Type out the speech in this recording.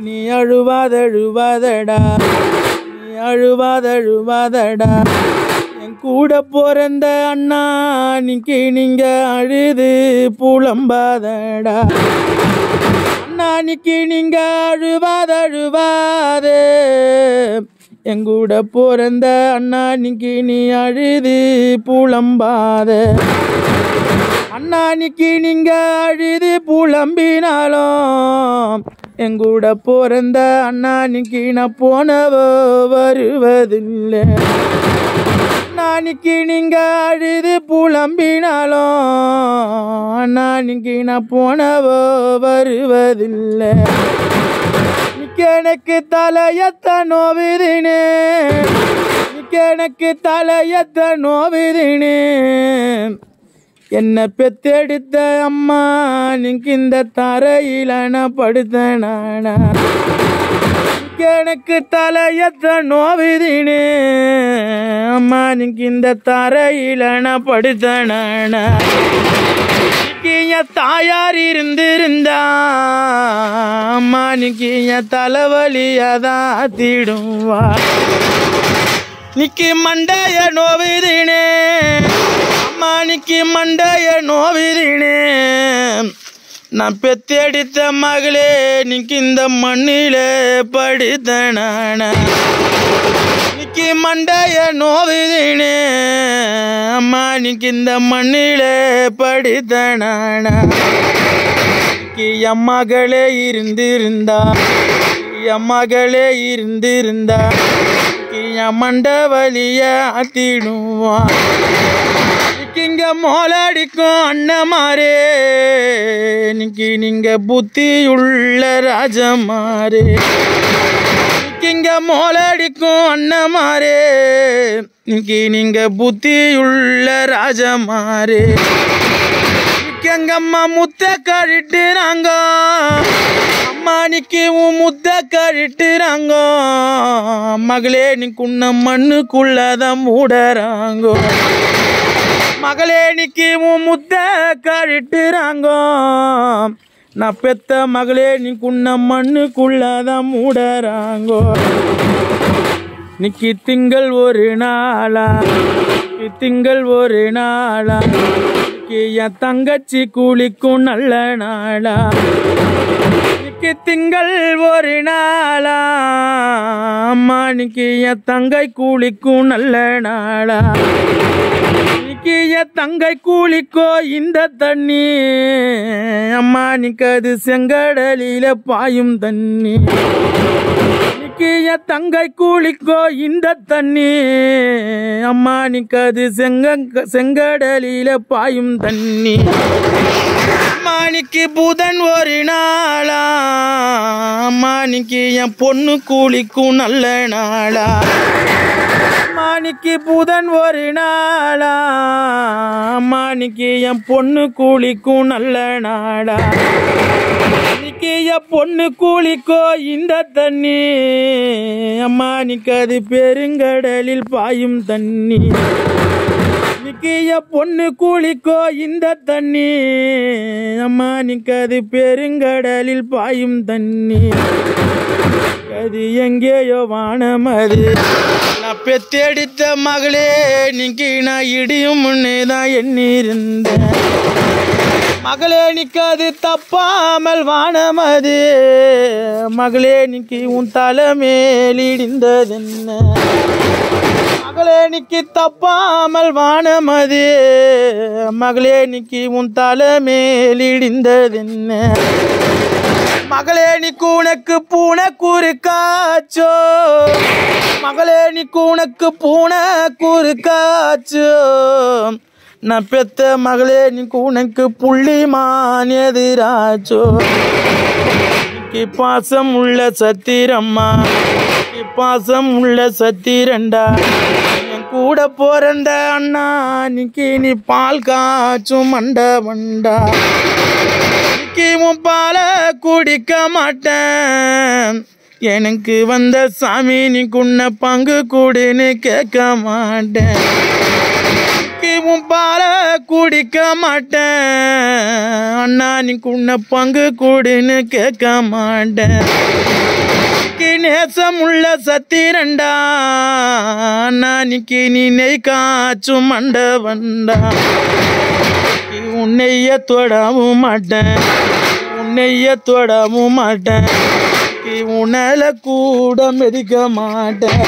நீ அழுவாதழுவாதடா. நீ அழுவாதழுவாதடா. என் கூட பிறந்த அண்ணா நிக்கி நீங்க அழுது புலம்பாதடா. அண்ணா நிக்கி நீங்க அழுவாதழுவாதே. எங்கூட பிறந்த அண்ணா நிக்கி நீ அழுது புலம்பாத. அண்ணா அண்ணானிக்கு நீங்க அழுது புலம்பினாலும் எங்கூட பிறந்த அண்ணானிக்கு நான் போனவோ வருவதில்லை. அண்ணானிக்கு நீங்க அழுது புலம்பினாலும் அண்ணானிக்கு நான் போனவோ வருவதில்லை. நிக்க எனக்கு தலையத்த நோவிதினே நிக்க எனக்கு தலையத்த நோவிதினே. என்ன பெத்தெடுத்த அம்மா நீங்க இந்த தரையில நான் படுத்த நானா எனக்கு தலையத்த நோவிதினே அம்மா நீங்க இந்த தரையில நான் படுத்த நானா என் தாயார் இருந்திருந்தா அம்மா நீங்க என் தலைவலியதான் தீடுவா நிக்கு மண்டைய நோவிதினே அம்மா நிக்கி மண்டைய நோவிதினே நான் பெத்தெடுத்த மகளே நிக்கி இந்த மண்ணிலே படுத்த நிக்கி மண்டைய நோவிதினே அம்மா நிக்கி இந்த மண்ணிலே படுத்த நானா நிக்கி என் இருந்திருந்தா அம்மகளே இருந்திருந்தா என் மண்ட வழிய ஆத்திடுவான். இங்க மோலடிக்கும் அண்ணமாரே. இன்னைக்கு நீங்க புத்தியுள்ள ராஜமாரே. இங்க மோலடிக்கும் அண்ணமாரே. இன்னைக்கு நீங்க புத்தியுள்ள ராஜமாரே. எங்கம்மா முத்த கழிட்டுறாங்க. அம்மா நிக்கி உன் முத்த கழிட்டுறாங்க. மகளே நீ குன்ன மண்ணுக்குள்ளதான் மூடறாங்கோ. மகளே நிக்கி உன் முத்த கழிட்டுறாங்க. நான் பெத்த மகளே நீ குன்ன மண்ணுக்குள்ளதான் மூடறாங்கோ. நிக்கி திங்கள் ஒரு நாளா. திங்கள் ஒரு நாளா. என் தங்கச்சி குளிக்கும் நல்ல நாளா. நிக்கி திங்கள் ஒரு நாளா. அம்மா நிக்கி என் தங்கை குளிக்கும் நல்ல நாளா. நிக்கி தங்கை கூலிக்கோ இந்த தண்ணி. அம்மா நிக்கது செங்கடலில பாயும் தண்ணி. நிக்கிய தங்கை கூலிக்கோ இந்த தண்ணி. அம்மா நிக்கது செங்க செங்கடலில பாயும் தண்ணி. அம்மானிக்கு புதன் ஒரு நாளா. அம்மானிக்கு என் பொண்ணு கூலிக்கும் நல்ல நாளா. மாணிக்கு புதன் ஒரு நாளா? மாணிக்கு என் பொண்ணு கூலிக்கும் நல்ல நாடா மாணிக்கு என் பொண்ணு கூலிக்கோ இந்த தண்ணி? அம்மா நிக்கது பெருங்கடலில் பாயும் தண்ணி. நிக்கிய பொண்ணு கூலிக்கோ இந்த தண்ணி? அம்மா நிக்கது பெருங்கடலில் பாயும் தண்ணி. அது எங்கேயோ வானமது நான் பெத்தெடுத்த மகளே நீக்கி நான் இடியும் முன்னே தான் எண்ணிருந்தேன் மகளே நிக்காது தப்பாமல் வானமது மகளே நிக்கி உன் தலைமேல் இடிந்ததென்ன. மகளே நிக்கி தப்பாமல் வானமது மகளே நிக்கி உன் தலைமேல் இடிந்ததென்ன. மகளே நீ கூனக்கு பூனை குறுக்காச்சோ? மகளே நீ கூனக்கு பூனை குறுக்காச்சோ? நான் பெத்த மகளே நீக்கு உனக்கு புள்ளிமான் எதிராச்சோ? பாசம் உள்ள சத்திரம்மா. பாசம் உள்ள சத்திரண்டா. என் கூட பிறந்த அண்ணா இன்னைக்கு நீ பால் காச்சும் மண்ட மண்டா கிமும் பால குடிக்க மாட்டேன். எனக்கு வந்த சாமி நீ குன்ன பங்கு கூடுன்னு கேட்க மாட்டேன். இன்னைக்கு பால குடிக்க மாட்டேன். அண்ணா நீ குன்ன பங்கு கூடுன்னு கேட்க மாட்டேன். நேசமுள்ள சத்திரண்டா அண்ணா நீ நெய் காச்சும் மண்டவண்டா உன்னைய தொடவும் மாட்டேன். உன்னைய தொடவும் மாட்டேன். உன்னால கூட மிதிக்க மாட்டேன்.